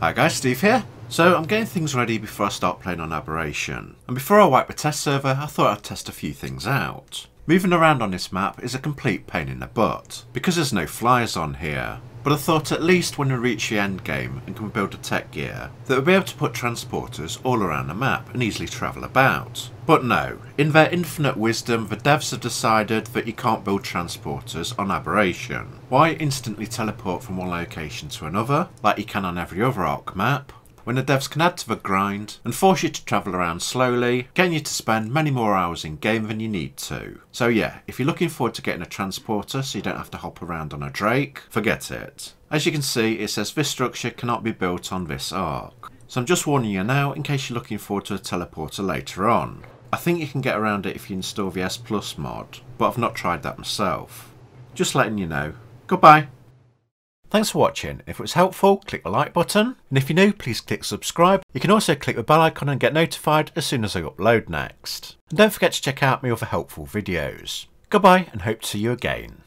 Hi guys, Steve here. So I'm getting things ready before I start playing on Aberration. And before I wipe the test server, I thought I'd test a few things out. Moving around on this map is a complete pain in the butt, because there's no flyers on here. But I thought at least when we reach the end game and can build a Tek gear, that we'll be able to put transporters all around the map and easily travel about. But no, in their infinite wisdom the devs have decided that you can't build transporters on Aberration. Why instantly teleport from one location to another, like you can on every other Ark map? When the devs can add to the grind and force you to travel around slowly, getting you to spend many more hours in game than you need to. So yeah, if you're looking forward to getting a transporter so you don't have to hop around on a Drake, forget it. As you can see, it says this structure cannot be built on this ARK. So I'm just warning you now in case you're looking forward to a teleporter later on. I think you can get around it if you install the S Plus mod, but I've not tried that myself. Just letting you know. Goodbye. Thanks for watching. If it was helpful, click the like button. And if you're new, please click subscribe. You can also click the bell icon and get notified as soon as I upload next. And don't forget to check out my other helpful videos. Goodbye and hope to see you again.